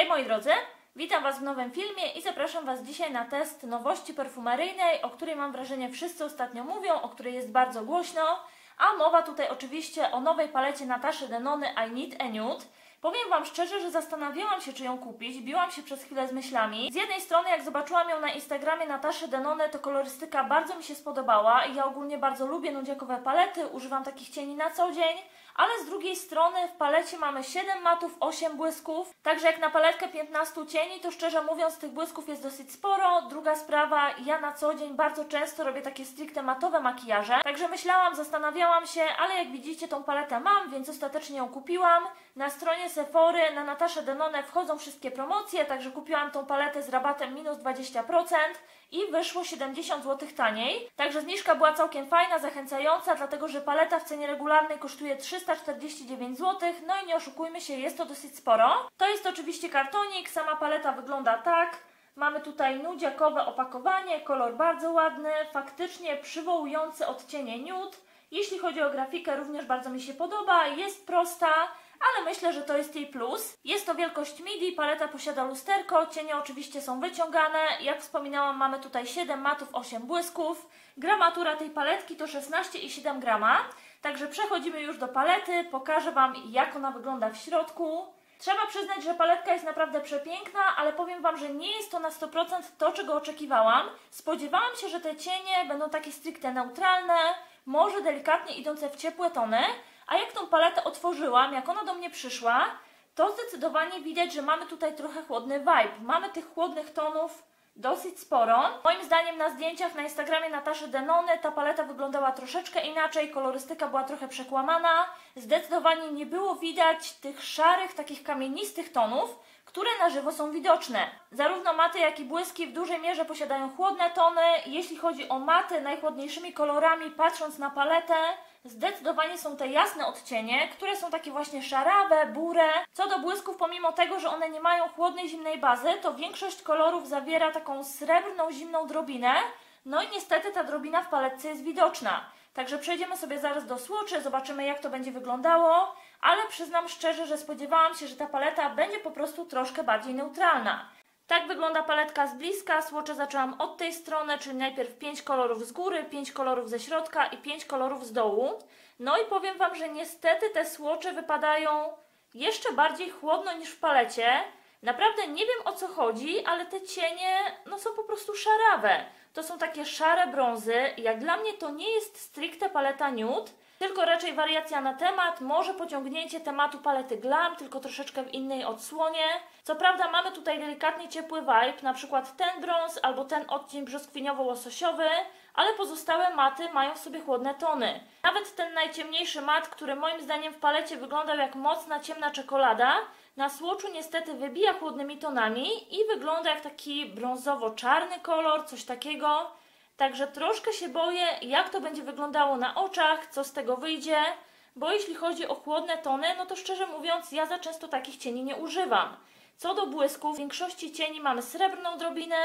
Hej moi drodzy, witam Was w nowym filmie i zapraszam Was dzisiaj na test nowości perfumeryjnej, o której mam wrażenie wszyscy ostatnio mówią, o której jest bardzo głośno, a mowa tutaj oczywiście o nowej palecie Nataszy Denony I Need a Nude. Powiem Wam szczerze, że zastanawiałam się, czy ją kupić, biłam się przez chwilę z myślami. Z jednej strony, jak zobaczyłam ją na Instagramie Nataszy Denony, to kolorystyka bardzo mi się spodobała i ja ogólnie bardzo lubię nudziakowe palety, używam takich cieni na co dzień, ale z drugiej strony w palecie mamy 7 matów, 8 błysków, także jak na paletkę 15 cieni, to szczerze mówiąc tych błysków jest dosyć sporo. Druga sprawa, ja na co dzień bardzo często robię takie stricte matowe makijaże, także myślałam, zastanawiałam się, ale jak widzicie tą paletę mam, więc ostatecznie ją kupiłam. Na stronie Sephory na Nataszę Denone wchodzą wszystkie promocje, także kupiłam tą paletę z rabatem minus 20% i wyszło 70 zł taniej. Także zniżka była całkiem fajna, zachęcająca, dlatego że paleta w cenie regularnej kosztuje 349 zł. No i nie oszukujmy się, jest to dosyć sporo. To jest oczywiście kartonik, sama paleta wygląda tak. Mamy tutaj nudziakowe opakowanie, kolor bardzo ładny, faktycznie przywołujący odcienie nude. Jeśli chodzi o grafikę, również bardzo mi się podoba, jest prosta, ale myślę, że to jest jej plus. Jest to wielkość midi, paleta posiada lusterko, cienie oczywiście są wyciągane. Jak wspominałam, mamy tutaj 7 matów, 8 błysków. Gramatura tej paletki to 16,7 grama. Także przechodzimy już do palety, pokażę Wam jak ona wygląda w środku. Trzeba przyznać, że paletka jest naprawdę przepiękna, ale powiem Wam, że nie jest to na 100% to, czego oczekiwałam. Spodziewałam się, że te cienie będą takie stricte neutralne, może delikatnie idące w ciepłe tony, a jak tą paletę otworzyłam, jak ona do mnie przyszła, to zdecydowanie widać, że mamy tutaj trochę chłodny vibe. Mamy tych chłodnych tonów dosyć sporo. Moim zdaniem na zdjęciach na Instagramie Nataszy Denony ta paleta wyglądała troszeczkę inaczej, kolorystyka była trochę przekłamana. Zdecydowanie nie było widać tych szarych, takich kamienistych tonów, które na żywo są widoczne. Zarówno maty, jak i błyski w dużej mierze posiadają chłodne tony. Jeśli chodzi o maty, najchłodniejszymi kolorami, patrząc na paletę, zdecydowanie są te jasne odcienie, które są takie właśnie szarawe, burę. Co do błysków, pomimo tego, że one nie mają chłodnej, zimnej bazy, to większość kolorów zawiera taką srebrną, zimną drobinę. No i niestety ta drobina w paletce jest widoczna. Także przejdziemy sobie zaraz do słoczy, zobaczymy jak to będzie wyglądało, ale przyznam szczerze, że spodziewałam się, że ta paleta będzie po prostu troszkę bardziej neutralna. Tak wygląda paletka z bliska. Słocze zaczęłam od tej strony, czyli najpierw 5 kolorów z góry, 5 kolorów ze środka i 5 kolorów z dołu. No i powiem Wam, że niestety te słocze wypadają jeszcze bardziej chłodno niż w palecie. Naprawdę nie wiem o co chodzi, ale te cienie no, są po prostu szarawe. To są takie szare brązy. Jak dla mnie to nie jest stricte paleta nude, tylko raczej wariacja na temat, może pociągnięcie tematu palety glam, tylko troszeczkę w innej odsłonie. Co prawda mamy tutaj delikatnie ciepły vibe, na przykład ten brąz albo ten odcień brzoskwiniowo-łososiowy, ale pozostałe maty mają w sobie chłodne tony. Nawet ten najciemniejszy mat, który moim zdaniem w palecie wyglądał jak mocna ciemna czekolada, na słoczu niestety wybija chłodnymi tonami i wygląda jak taki brązowo-czarny kolor, coś takiego. Także troszkę się boję, jak to będzie wyglądało na oczach, co z tego wyjdzie, bo jeśli chodzi o chłodne tony, no to szczerze mówiąc, ja za często takich cieni nie używam. Co do błysków, w większości cieni mamy srebrną drobinę,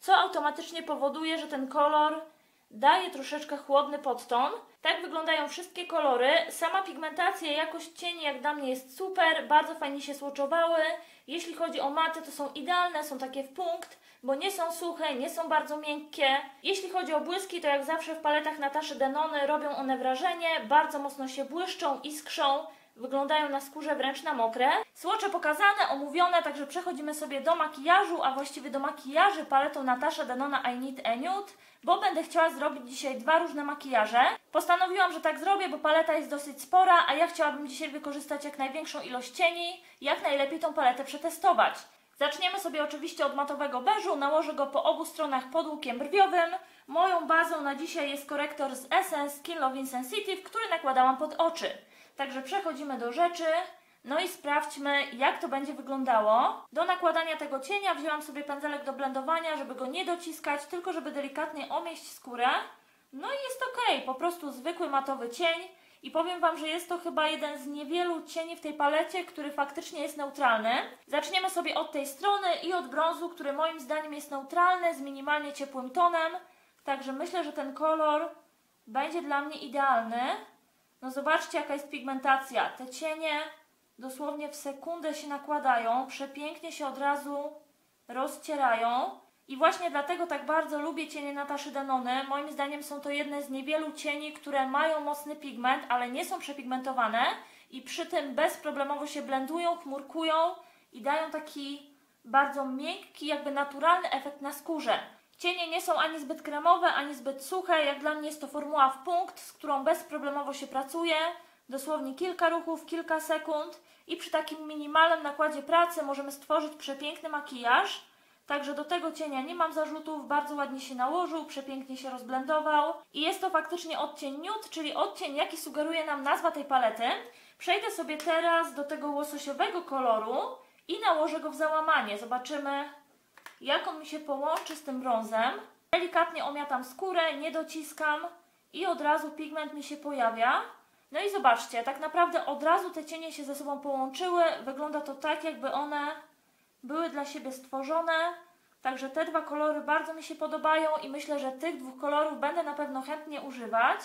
co automatycznie powoduje, że ten kolor daje troszeczkę chłodny podton. Tak wyglądają wszystkie kolory. Sama pigmentacja, jakość cieni jak dla mnie jest super, bardzo fajnie się słoczowały. Jeśli chodzi o maty, to są idealne, są takie w punkt, bo nie są suche, nie są bardzo miękkie. Jeśli chodzi o błyski, to jak zawsze w paletach Nataszy Denony robią one wrażenie, bardzo mocno się błyszczą, iskrzą, wyglądają na skórze wręcz na mokre. Słocze pokazane, omówione, także przechodzimy sobie do makijażu, a właściwie do makijaży paletą Natasza Denona I Need a Nude, bo będę chciała zrobić dzisiaj dwa różne makijaże. Postanowiłam, że tak zrobię, bo paleta jest dosyć spora, a ja chciałabym dzisiaj wykorzystać jak największą ilość cieni, jak najlepiej tą paletę przetestować. Zaczniemy sobie oczywiście od matowego beżu, nałożę go po obu stronach pod łukiem brwiowym. Moją bazą na dzisiaj jest korektor z Essence Skin Love Insensitive, który nakładałam pod oczy. Także przechodzimy do rzeczy. No i sprawdźmy, jak to będzie wyglądało. Do nakładania tego cienia wzięłam sobie pędzelek do blendowania, żeby go nie dociskać, tylko żeby delikatnie omieść skórę. No i jest ok, po prostu zwykły matowy cień. I powiem Wam, że jest to chyba jeden z niewielu cieni w tej palecie, który faktycznie jest neutralny. Zaczniemy sobie od tej strony i od brązu, który moim zdaniem jest neutralny, z minimalnie ciepłym tonem. Także myślę, że ten kolor będzie dla mnie idealny. No zobaczcie jaka jest pigmentacja. Te cienie dosłownie w sekundę się nakładają, przepięknie się od razu rozcierają. I właśnie dlatego tak bardzo lubię cienie Nataszy Danony. Moim zdaniem są to jedne z niewielu cieni, które mają mocny pigment, ale nie są przepigmentowane i przy tym bezproblemowo się blendują, chmurkują i dają taki bardzo miękki, jakby naturalny efekt na skórze. Cienie nie są ani zbyt kremowe, ani zbyt suche. Jak dla mnie jest to formuła w punkt, z którą bezproblemowo się pracuje. Dosłownie kilka ruchów, kilka sekund i przy takim minimalnym nakładzie pracy możemy stworzyć przepiękny makijaż. Także do tego cienia nie mam zarzutów, bardzo ładnie się nałożył, przepięknie się rozblendował. I jest to faktycznie odcień nude, czyli odcień, jaki sugeruje nam nazwa tej palety. Przejdę sobie teraz do tego łososiowego koloru i nałożę go w załamanie. Zobaczymy, jak on mi się połączy z tym brązem. Delikatnie omiatam skórę, nie dociskam i od razu pigment mi się pojawia. No i zobaczcie, tak naprawdę od razu te cienie się ze sobą połączyły. Wygląda to tak, jakby one były dla siebie stworzone. Także te dwa kolory bardzo mi się podobają i myślę, że tych dwóch kolorów będę na pewno chętnie używać.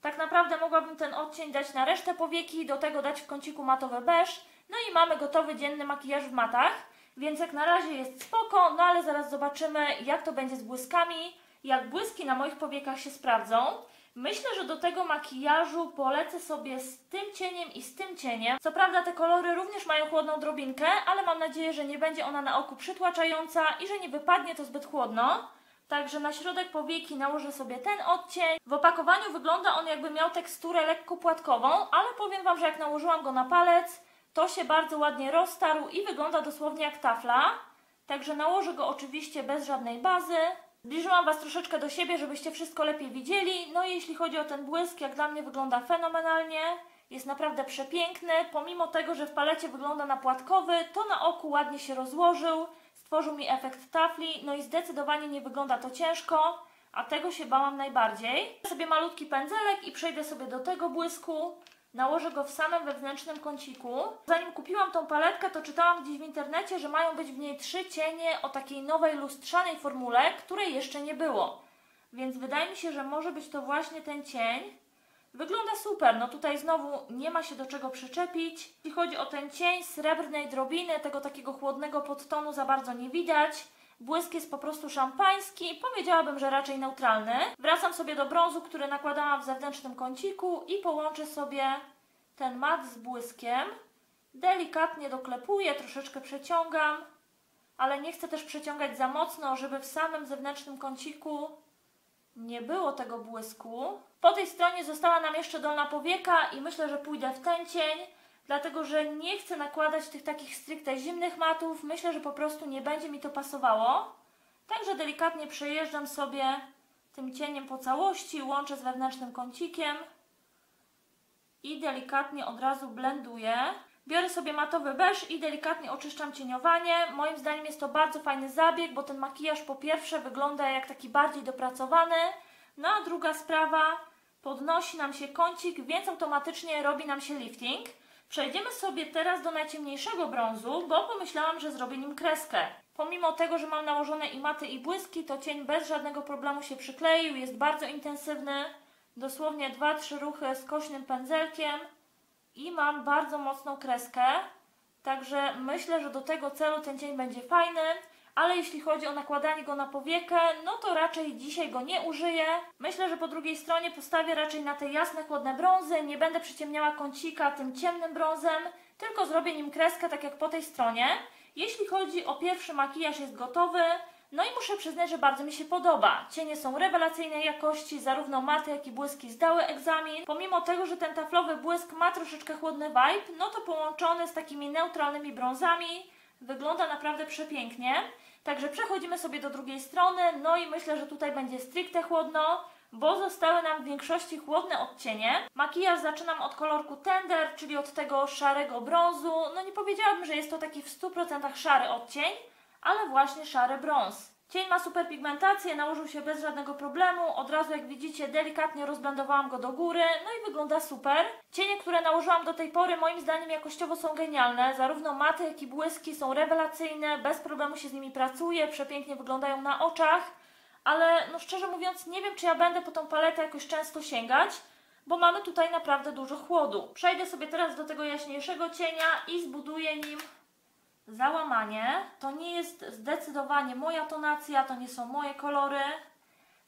Tak naprawdę mogłabym ten odcień dać na resztę powieki, do tego dać w kąciku matowy beż. No i mamy gotowy dzienny makijaż w matach. Więc jak na razie jest spoko, no ale zaraz zobaczymy jak to będzie z błyskami, jak błyski na moich powiekach się sprawdzą. Myślę, że do tego makijażu polecę sobie z tym cieniem i z tym cieniem. Co prawda te kolory również mają chłodną drobinkę, ale mam nadzieję, że nie będzie ona na oku przytłaczająca i że nie wypadnie to zbyt chłodno. Także na środek powieki nałożę sobie ten odcień. W opakowaniu wygląda on jakby miał teksturę lekko płatkową, ale powiem Wam, że jak nałożyłam go na palec, to się bardzo ładnie roztarł i wygląda dosłownie jak tafla. Także nałożę go oczywiście bez żadnej bazy. Zbliżyłam Was troszeczkę do siebie, żebyście wszystko lepiej widzieli. No i jeśli chodzi o ten błysk, jak dla mnie wygląda fenomenalnie. Jest naprawdę przepiękny. Pomimo tego, że w palecie wygląda na płatkowy, to na oku ładnie się rozłożył. Stworzył mi efekt tafli. No i zdecydowanie nie wygląda to ciężko, a tego się bałam najbardziej. Sobie malutki pędzelek i przejdę sobie do tego błysku. Nałożę go w samym wewnętrznym kąciku. Zanim kupiłam tą paletkę, to czytałam gdzieś w internecie, że mają być w niej trzy cienie o takiej nowej lustrzanej formule, której jeszcze nie było. Więc wydaje mi się, że może być to właśnie ten cień. Wygląda super, no tutaj znowu nie ma się do czego przyczepić. Jeśli chodzi o ten cień srebrnej drobiny, tego takiego chłodnego podtonu za bardzo nie widać. Błysk jest po prostu szampański, powiedziałabym, że raczej neutralny. Wracam sobie do brązu, który nakładałam w zewnętrznym kąciku i połączę sobie ten mat z błyskiem. Delikatnie doklepuję, troszeczkę przeciągam, ale nie chcę też przeciągać za mocno, żeby w samym zewnętrznym kąciku nie było tego błysku. Po tej stronie została nam jeszcze dolna powieka i myślę, że pójdę w ten cień dlatego że nie chcę nakładać tych takich stricte zimnych matów. Myślę, że po prostu nie będzie mi to pasowało. Także delikatnie przejeżdżam sobie tym cieniem po całości, łączę z wewnętrznym kącikiem i delikatnie od razu blenduję. Biorę sobie matowy beż i delikatnie oczyszczam cieniowanie. Moim zdaniem jest to bardzo fajny zabieg, bo ten makijaż po pierwsze wygląda jak taki bardziej dopracowany, no a druga sprawa, podnosi nam się kącik, więc automatycznie robi nam się lifting. Przejdziemy sobie teraz do najciemniejszego brązu, bo pomyślałam, że zrobię nim kreskę. Pomimo tego, że mam nałożone i maty i błyski, to cień bez żadnego problemu się przykleił, jest bardzo intensywny. Dosłownie 2-3 ruchy z kośnym pędzelkiem i mam bardzo mocną kreskę. Także myślę, że do tego celu ten cień będzie fajny ale jeśli chodzi o nakładanie go na powiekę, no to raczej dzisiaj go nie użyję. Myślę, że po drugiej stronie postawię raczej na te jasne, chłodne brązy, nie będę przyciemniała kącika tym ciemnym brązem, tylko zrobię nim kreskę tak jak po tej stronie. Jeśli chodzi o pierwszy makijaż jest gotowy, no i muszę przyznać, że bardzo mi się podoba. Cienie są rewelacyjnej jakości, zarówno maty, jak i błyski zdały egzamin. Pomimo tego, że ten taflowy błysk ma troszeczkę chłodny vibe, no to połączony z takimi neutralnymi brązami wygląda naprawdę przepięknie. Także przechodzimy sobie do drugiej strony, no i myślę, że tutaj będzie stricte chłodno, bo zostały nam w większości chłodne odcienie. Makijaż zaczynam od kolorku Tender, czyli od tego szarego brązu. No nie powiedziałabym, że jest to taki w 100% szary odcień, ale właśnie szary brąz. Cień ma super pigmentację, nałożył się bez żadnego problemu. Od razu, jak widzicie, delikatnie rozblendowałam go do góry, no i wygląda super. Cienie, które nałożyłam do tej pory, moim zdaniem jakościowo są genialne. Zarówno maty, jak i błyski są rewelacyjne, bez problemu się z nimi pracuje, przepięknie wyglądają na oczach. Ale, no szczerze mówiąc, nie wiem, czy ja będę po tą paletę jakoś często sięgać. bo mamy tutaj naprawdę dużo chłodu. Przejdę sobie teraz do tego jaśniejszego cienia i zbuduję nim załamanie. To nie jest zdecydowanie moja tonacja, to nie są moje kolory.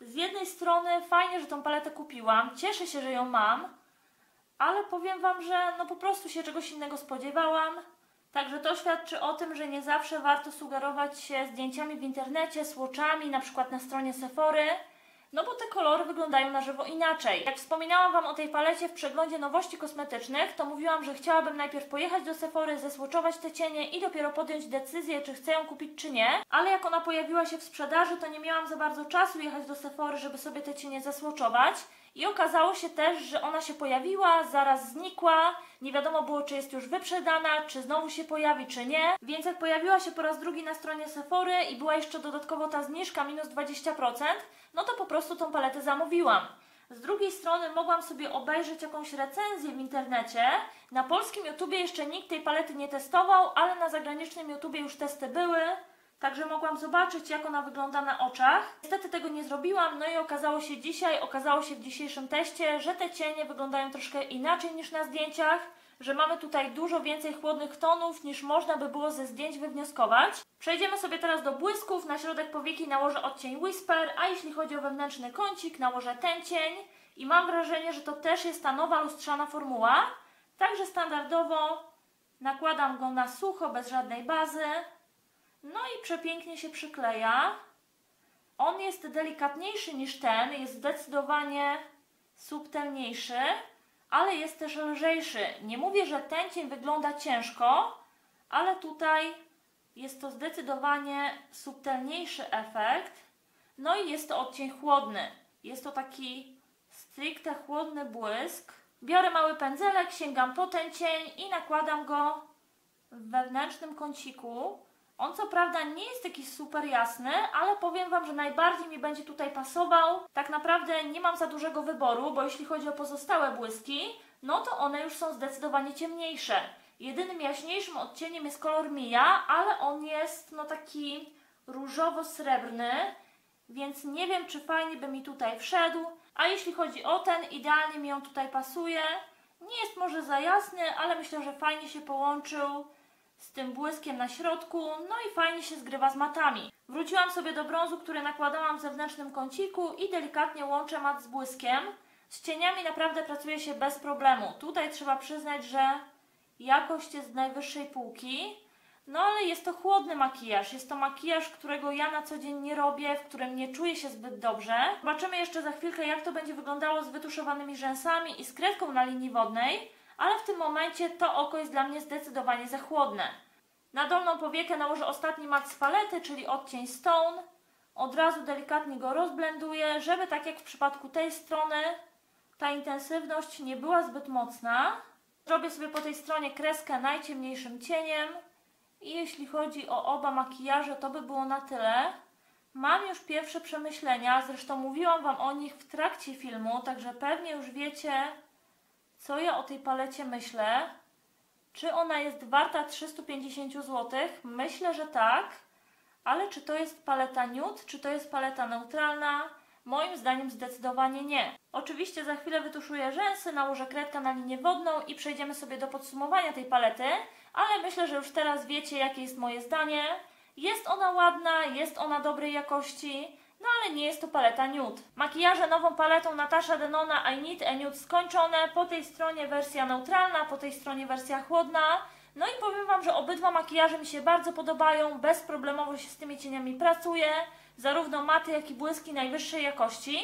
Z jednej strony fajnie, że tą paletę kupiłam, cieszę się, że ją mam, ale powiem Wam, że no po prostu się czegoś innego spodziewałam. Także to świadczy o tym, że nie zawsze warto sugerować się zdjęciami w internecie, słoczami, na przykład na stronie Sephory, no bo te kolory wyglądają na żywo inaczej. Jak wspominałam Wam o tej palecie w przeglądzie nowości kosmetycznych, to mówiłam, że chciałabym najpierw pojechać do Sephory, zesłoczować te cienie i dopiero podjąć decyzję, czy chcę ją kupić, czy nie. Ale jak ona pojawiła się w sprzedaży, to nie miałam za bardzo czasu jechać do Sephory, żeby sobie te cienie zesłoczować. I okazało się też, że ona się pojawiła, zaraz znikła, nie wiadomo było, czy jest już wyprzedana, czy znowu się pojawi, czy nie. Więc jak pojawiła się po raz drugi na stronie Sephory i była jeszcze dodatkowo ta zniżka minus 20%, no to po prostu tą paletę zamówiłam. Z drugiej strony mogłam sobie obejrzeć jakąś recenzję w internecie. Na polskim YouTubie jeszcze nikt tej palety nie testował, ale na zagranicznym YouTubie już testy były. Także mogłam zobaczyć, jak ona wygląda na oczach. Niestety tego nie zrobiłam, no i okazało się dzisiaj, okazało się w dzisiejszym teście, że te cienie wyglądają troszkę inaczej niż na zdjęciach, że mamy tutaj dużo więcej chłodnych tonów, niż można by było ze zdjęć wywnioskować. Przejdziemy sobie teraz do błysków. Na środek powieki nałożę odcień Whisper, a jeśli chodzi o wewnętrzny kącik, nałożę ten cień. I mam wrażenie, że to też jest ta nowa lustrzana formuła. Także standardowo nakładam go na sucho, bez żadnej bazy. No i przepięknie się przykleja. On jest delikatniejszy niż ten, jest zdecydowanie subtelniejszy, ale jest też lżejszy. Nie mówię, że ten cień wygląda ciężko, ale tutaj jest to zdecydowanie subtelniejszy efekt. No i jest to odcień chłodny. Jest to taki stricte chłodny błysk. Biorę mały pędzelek, sięgam po ten cień i nakładam go w wewnętrznym kąciku. On co prawda nie jest taki super jasny, ale powiem Wam, że najbardziej mi będzie tutaj pasował. Tak naprawdę nie mam za dużego wyboru, bo jeśli chodzi o pozostałe błyski, no to one już są zdecydowanie ciemniejsze. Jedynym jaśniejszym odcieniem jest kolor Mia, ale on jest no taki różowo-srebrny, więc nie wiem, czy fajnie by mi tutaj wszedł. A jeśli chodzi o ten, idealnie mi on tutaj pasuje. Nie jest może za jasny, ale myślę, że fajnie się połączył z tym błyskiem na środku, no i fajnie się zgrywa z matami. Wróciłam sobie do brązu, który nakładałam w zewnętrznym kąciku i delikatnie łączę mat z błyskiem. Z cieniami naprawdę pracuje się bez problemu. Tutaj trzeba przyznać, że jakość jest z najwyższej półki. No ale jest to chłodny makijaż. Jest to makijaż, którego ja na co dzień nie robię, w którym nie czuję się zbyt dobrze. Zobaczymy jeszcze za chwilkę, jak to będzie wyglądało z wytuszowanymi rzęsami i z kredką na linii wodnej ale w tym momencie to oko jest dla mnie zdecydowanie za chłodne. Na dolną powiekę nałożę ostatni mat z palety, czyli odcień Stone. Od razu delikatnie go rozblenduję, żeby tak jak w przypadku tej strony ta intensywność nie była zbyt mocna. Zrobię sobie po tej stronie kreskę najciemniejszym cieniem i jeśli chodzi o oba makijaże, to by było na tyle. Mam już pierwsze przemyślenia, zresztą mówiłam Wam o nich w trakcie filmu, także pewnie już wiecie, co ja o tej palecie myślę? Czy ona jest warta 350 zł? Myślę, że tak. Ale czy to jest paleta nude, czy to jest paleta neutralna? Moim zdaniem zdecydowanie nie. Oczywiście za chwilę wytuszuję rzęsy, nałożę kredkę na linię wodną i przejdziemy sobie do podsumowania tej palety, ale myślę, że już teraz wiecie, jakie jest moje zdanie. Jest ona ładna, jest ona dobrej jakości, no ale nie jest to paleta nude. Makijaże nową paletą Natasha Denona I Need a Nude skończone. Po tej stronie wersja neutralna, po tej stronie wersja chłodna. No i powiem Wam, że obydwa makijaże mi się bardzo podobają. Bezproblemowo się z tymi cieniami pracuje. Zarówno maty, jak i błyski najwyższej jakości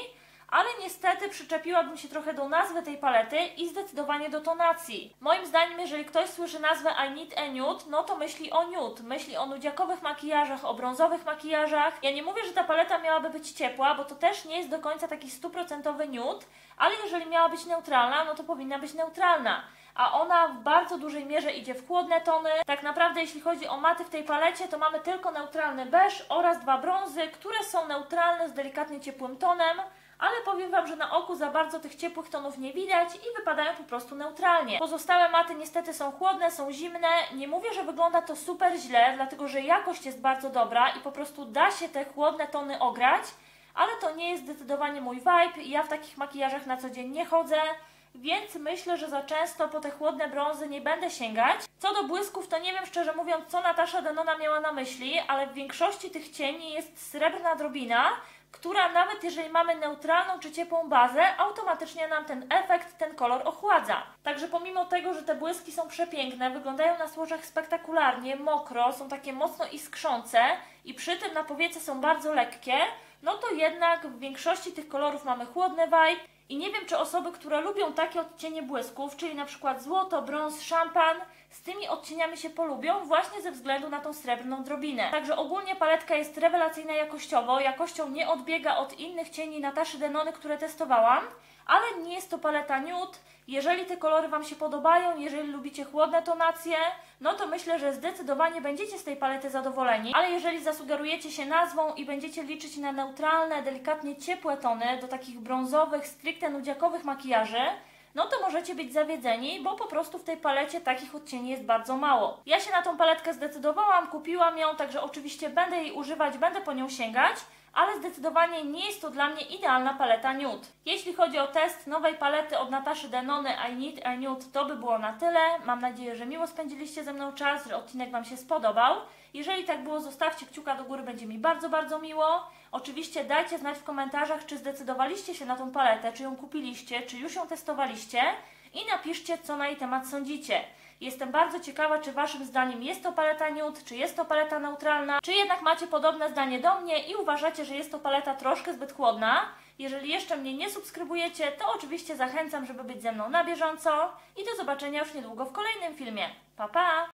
ale niestety przyczepiłabym się trochę do nazwy tej palety i zdecydowanie do tonacji. Moim zdaniem, jeżeli ktoś słyszy nazwę I Need a Nude, no to myśli o nude, myśli o nudziakowych makijażach, o brązowych makijażach. Ja nie mówię, że ta paleta miałaby być ciepła, bo to też nie jest do końca taki stuprocentowy nude, ale jeżeli miała być neutralna, no to powinna być neutralna a ona w bardzo dużej mierze idzie w chłodne tony. Tak naprawdę jeśli chodzi o maty w tej palecie, to mamy tylko neutralny beż oraz dwa brązy, które są neutralne z delikatnie ciepłym tonem ale powiem Wam, że na oku za bardzo tych ciepłych tonów nie widać i wypadają po prostu neutralnie. Pozostałe maty niestety są chłodne, są zimne. Nie mówię, że wygląda to super źle, dlatego że jakość jest bardzo dobra i po prostu da się te chłodne tony ograć, ale to nie jest zdecydowanie mój vibe. Ja w takich makijażach na co dzień nie chodzę, więc myślę, że za często po te chłodne brązy nie będę sięgać. Co do błysków, to nie wiem szczerze mówiąc, co Natasza Denona miała na myśli, ale w większości tych cieni jest srebrna drobina, która nawet jeżeli mamy neutralną czy ciepłą bazę, automatycznie nam ten efekt, ten kolor ochładza. Także pomimo tego, że te błyski są przepiękne, wyglądają na złożach spektakularnie, mokro, są takie mocno iskrzące i przy tym na powiece są bardzo lekkie, no to jednak w większości tych kolorów mamy chłodny vibe i nie wiem, czy osoby, które lubią takie odcienie błysków, czyli na przykład złoto, brąz, szampan, z tymi odcieniami się polubią właśnie ze względu na tą srebrną drobinę. Także ogólnie paletka jest rewelacyjna jakościowo, jakością nie odbiega od innych cieni Nataszy Denony, które testowałam, ale nie jest to paleta nude. Jeżeli te kolory Wam się podobają, jeżeli lubicie chłodne tonacje, no to myślę, że zdecydowanie będziecie z tej palety zadowoleni. Ale jeżeli zasugerujecie się nazwą i będziecie liczyć na neutralne, delikatnie ciepłe tony do takich brązowych, stricte nudziakowych makijaży, no to możecie być zawiedzeni, bo po prostu w tej palecie takich odcieni jest bardzo mało. Ja się na tą paletkę zdecydowałam, kupiłam ją, także oczywiście będę jej używać, będę po nią sięgać, ale zdecydowanie nie jest to dla mnie idealna paleta nude. Jeśli chodzi o test nowej palety od Nataszy Denony I Need a Nude, to by było na tyle. Mam nadzieję, że miło spędziliście ze mną czas, że odcinek Wam się spodobał. Jeżeli tak było, zostawcie kciuka do góry, będzie mi bardzo, bardzo miło. Oczywiście dajcie znać w komentarzach, czy zdecydowaliście się na tą paletę, czy ją kupiliście, czy już ją testowaliście i napiszcie, co na jej temat sądzicie. Jestem bardzo ciekawa, czy Waszym zdaniem jest to paleta nude, czy jest to paleta neutralna, czy jednak macie podobne zdanie do mnie i uważacie, że jest to paleta troszkę zbyt chłodna. Jeżeli jeszcze mnie nie subskrybujecie, to oczywiście zachęcam, żeby być ze mną na bieżąco i do zobaczenia już niedługo w kolejnym filmie. Pa, pa!